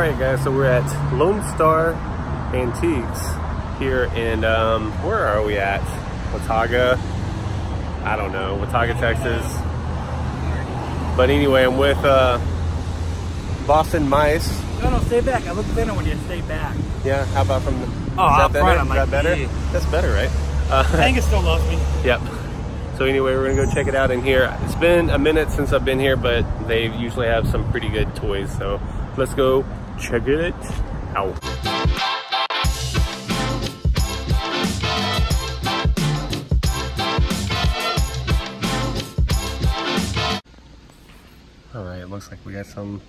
right, guys, so we're at Lone Star Antiques here in, um, where are we at? Watauga? I don't know, Watauga, Texas. But anyway, I'm with uh, Boston Mice. No, no, stay back. I look thinner when you stay back. Yeah, how about from the, Oh, out better? front, I'm like, better? yeah. That's better, right? Uh, Angus still loves me. Yep. So anyway, we're gonna go check it out in here. It's been a minute since I've been here, but they usually have some pretty good toys. So let's go check it out. All right, it looks like we got some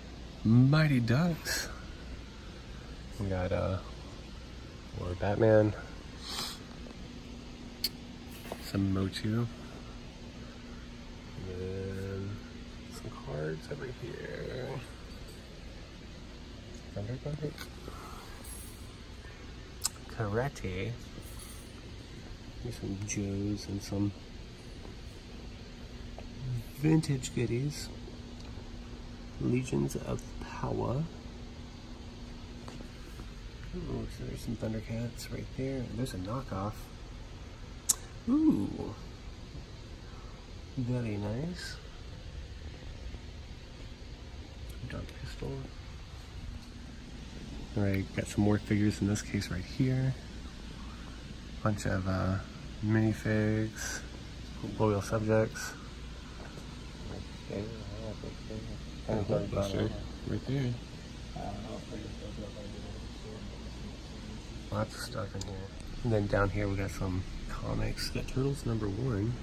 Mighty Ducks. We got uh, more Batman, some Motu, and then some cards over here. Thunderbird, Karate, Here's some Joes and some vintage goodies. Legions of Power. Oh, so there's some Thundercats right there. There's a knockoff. Ooh. Very nice. Dark pistol. Alright, got some more figures in this case right here. Bunch of uh, minifigs, loyal subjects. Right there, right there. Lots of stuff in here. And then down here we got some comics. Got Turtles number one.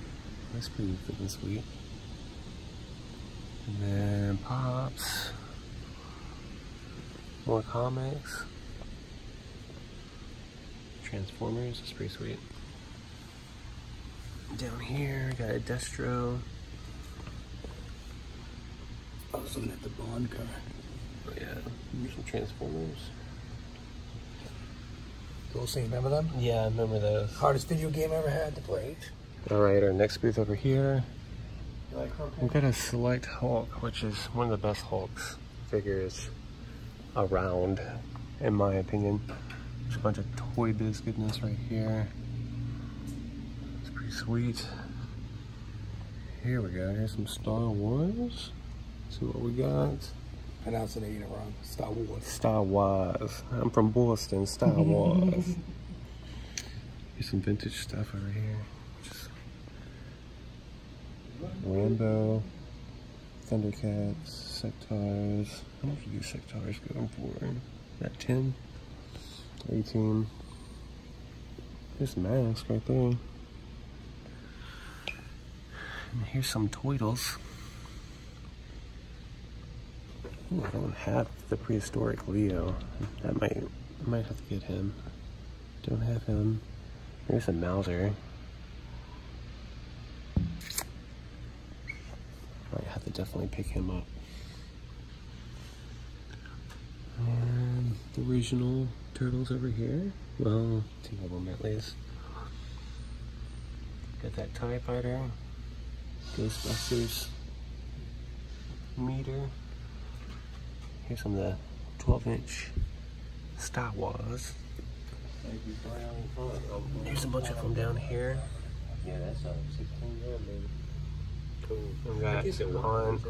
That's pretty freaking sweet. And then Pops. More comics. Transformers, that's pretty sweet. Down here, got a Destro. I was looking at the Bond card. Oh yeah, some Transformers. Those things, remember them? Yeah, I remember those. Hardest video game I ever had to play. All right, our next booth over here. You like? We've got a Select Hulk, which is one of the best Hulks figures around, in my opinion. There's a bunch of Toy Biz goodness right here. It's pretty sweet. Here we go. Here's some Star Wars. See what we got. Pronouncing it wrong. Star Wars. Star Wars. I'm from Boston. Star Wars. Here's some vintage stuff over here. Just Rambo, Thundercats, Sectaurs. How much are these Sectaurs going for? That 10? 18. There's Mask right there. And here's some Toidles. Ooh, I don't have the prehistoric Leo. That might might have to get him. Don't have him. There's a Mouser. Might have to definitely pick him up. And the original turtles over here. Well, two of them at least. Got that TIE fighter. Ghostbusters meter. Here's some of the 12 inch Star Wars. There's a bunch of them down here. Yeah, that's a 16 year baby. Cool. We got on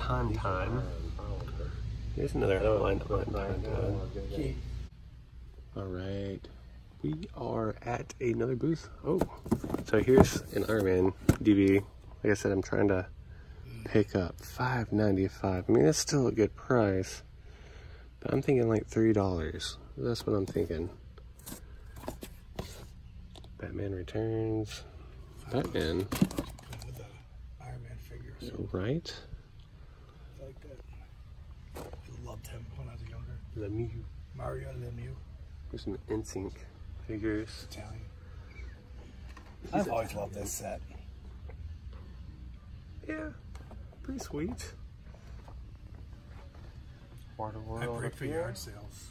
on time. Here's another on on time time. Uh, All right, we are at another booth. Oh, so here's an Iron Man DV. Like I said, I'm trying to pick up 5.95. I mean, that's still a good price, but I'm thinking like three dollars. That's what I'm thinking. Batman Returns. Batman, Man figures. right? I like that. I loved him when I was younger. Lemieux. Mario Lemieux. There's some NSYNC figures. Italian. I've always loved this set. Yeah, pretty sweet. Water I World break up for here. yard sales.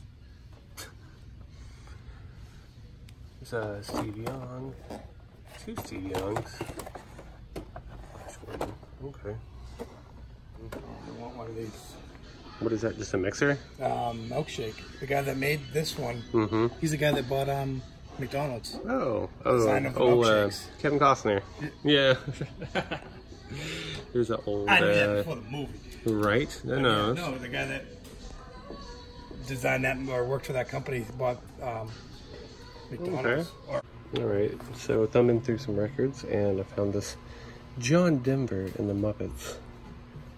There's a Steve Young. Two Steve Youngs. Okay. I want one of these. What is that? Just a mixer? um, milkshake. The guy that made this one, Mm-hmm. he's the guy that bought um, McDonald's. Oh, oh, Design of oh, uh. Kevin Costner. Yeah. Here's an old, I knew that uh, before the movie. right? No, no. No, the guy that designed that or worked for that company bought um, McDonald's. Or, All right. So thumbing through some records, and I found this John Denver and the Muppets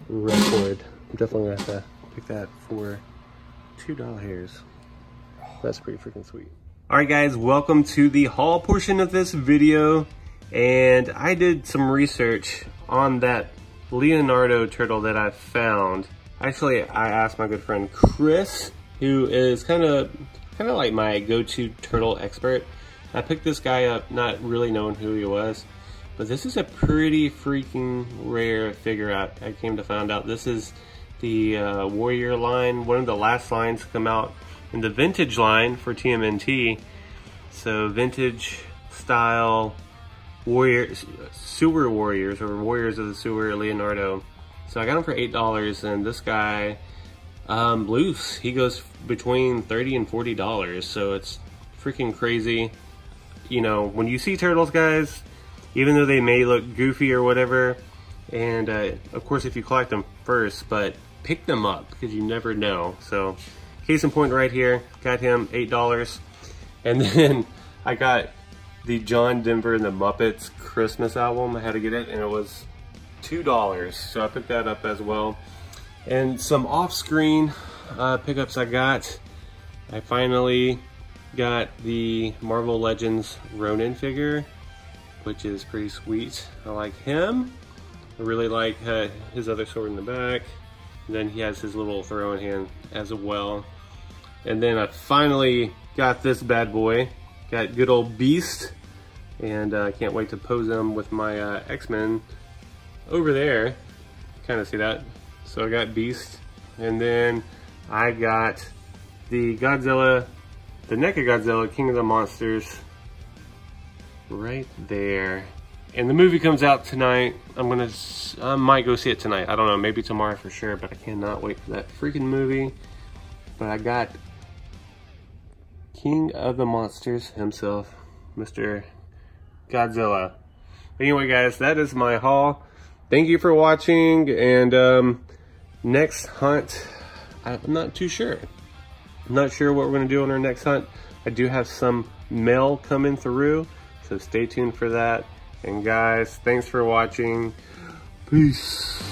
record. I'm definitely gonna have to pick that for two doll Hairs. That's pretty freaking sweet. All right, guys, welcome to the haul portion of this video. And I did some research on that Leonardo turtle that I found. Actually, I asked my good friend Chris, who is kind of kind of like my go-to turtle expert. I picked this guy up, not really knowing who he was, but this is a pretty freaking rare figure out. I came to find out this is the uh, Warrior line, one of the last lines to come out in the vintage line for TMNT. So vintage style warrior, sewer warriors or warriors of the sewer Leonardo. So I got him for eight dollars, and this guy, um, loose, he goes between thirty and forty dollars. So it's freaking crazy. You know, when you see turtles, guys, even though they may look goofy or whatever, and uh, of course if you collect them first, but pick them up because you never know. So, case in point, right here, got him eight dollars, and then I got the John Denver and the Muppets Christmas album. I had to get it, and it was two dollars. So I picked that up as well. And some off-screen uh, pickups I got. I finally got the Marvel Legends Ronin figure, which is pretty sweet. I like him. I really like uh, his other sword in the back. And then he has his little throwing hand as well. And then I finally got this bad boy. Got good old Beast. And I uh, can't wait to pose him with my uh, X-Men over there. Kind of see that. So I got Beast. And then I got the Godzilla, the NECA Godzilla, King of the Monsters right there. And the movie comes out tonight. I'm gonna, I might go see it tonight. I don't know, maybe tomorrow for sure, but I cannot wait for that freaking movie. But I got King of the Monsters himself, Mr. Godzilla. Anyway, guys, that is my haul. Thank you for watching, and um, next hunt, I'm not too sure. I'm not sure what we're gonna do on our next hunt. I do have some mail coming through, so stay tuned for that. And guys, thanks for watching. Peace.